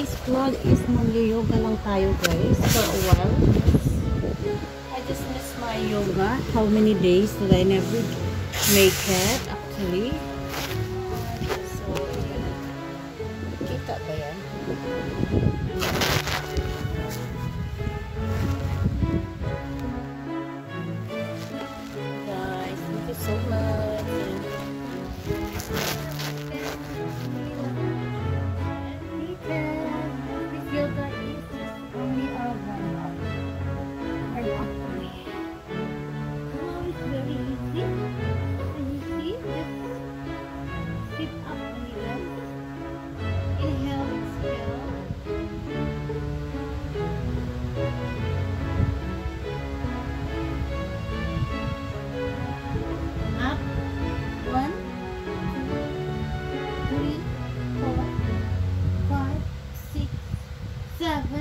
today's vlog is mag-yoga lang tayo guys for a while. I just miss my yoga. How many days that I never make it actually.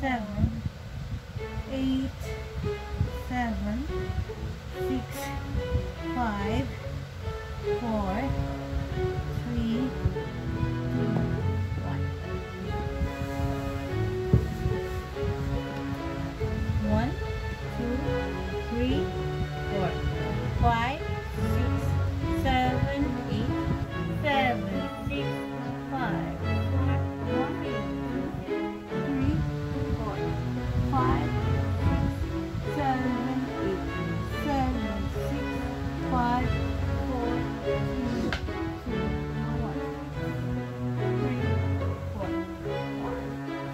seven, five, four, three, two, one. Three, four, five, six,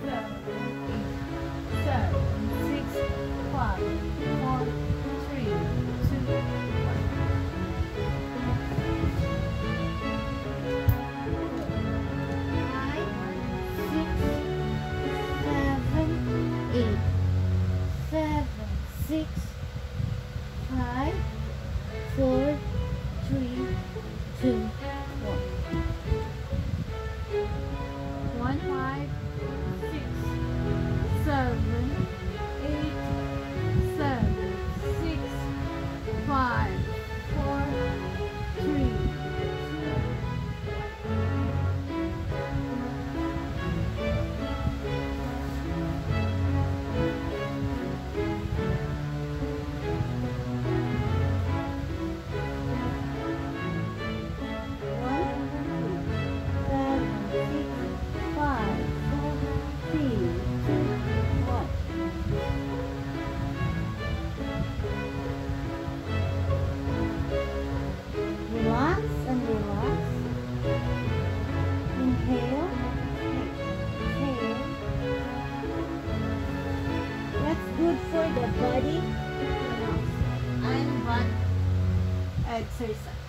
seven, eight, seven, six, five, four, three, two, one. Five, six, seven, eight, seven, six, five, four, three, two, the body and butt exercise.